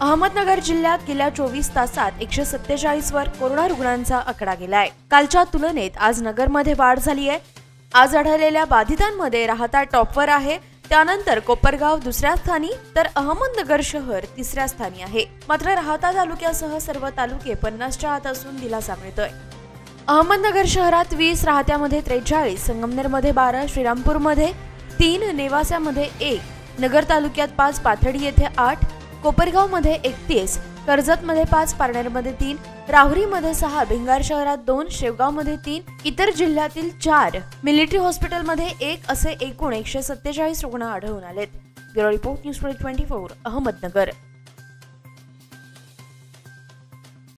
अहमदनगर जिल्ह्यात गेल्या चोवीस तासात एकशे सत्तेचाळीस वर कोरोना रुग्णांचा आकडा गेलाय. कालच्या तुलनेत आज नगरमध्ये वाढ झाली आहे आज आढळलेल्या बाधितांमध्ये राहता टॉपवर आहे. त्यानंतर कोपरगाव दुसऱ्या स्थानी तर अहमदनगर शहर तिसऱ्या स्थानी आहे. मात्र राहता तालुक्यासह सर्व तालुके पन्नासच्या आत असून दिलासा मिळतोय. अहमदनगर शहरात वीस राहत्यामध्ये त्रेचाळीस संगमनेरमध्ये बारा श्रीरामपूरमध्ये तीन नेवास्यामध्ये एक नगर तालुक्यात पाच पाथडी येथे आठ कोपरगावमध्ये एकतीस कर्जतमध्ये पाच पारनेरमध्ये तीन राहुरीमध्ये सहा भिंगार शहरात दोन शेवगावमध्ये तीन इतर जिल्ह्यातील चार. मिलिटरी हॉस्पिटलमध्ये एक असे एकूण एकशे सत्तेचाळीस रुग्ण आढळून आलेत. Bureau report news twenty four Ahmednagar.